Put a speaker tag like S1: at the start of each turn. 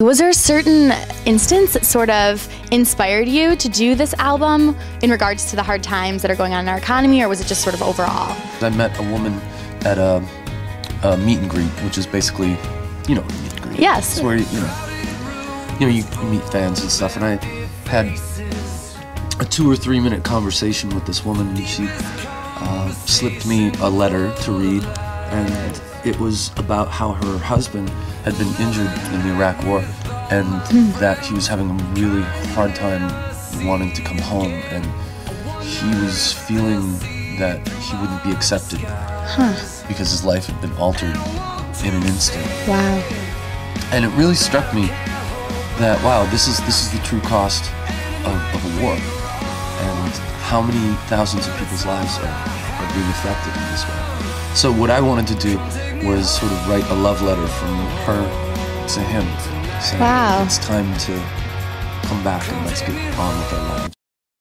S1: Was there a certain instance that sort of inspired you to do this album in regards to the hard times that are going on in our economy, or was it just sort of overall?
S2: I met a woman at a, a meet and greet, which is basically, you know, meet and greet.
S1: Yes.
S2: It's where you know, you know, you meet fans and stuff, and I had a two or three minute conversation with this woman, and she uh, slipped me a letter to read, and it was about how her husband had been injured in the Iraq War, and hmm. that he was having a really hard time wanting to come home, and he was feeling that he wouldn't be accepted because his life had been altered in an instant.
S1: Wow.
S2: And it really struck me that wow, this is this is the true cost of, of a war, and how many thousands of people's lives are, being affected in this way. So what I wanted to do was sort of write a love letter from her to him, saying
S1: Wow.
S2: it's time to come back and let's get on with our lives.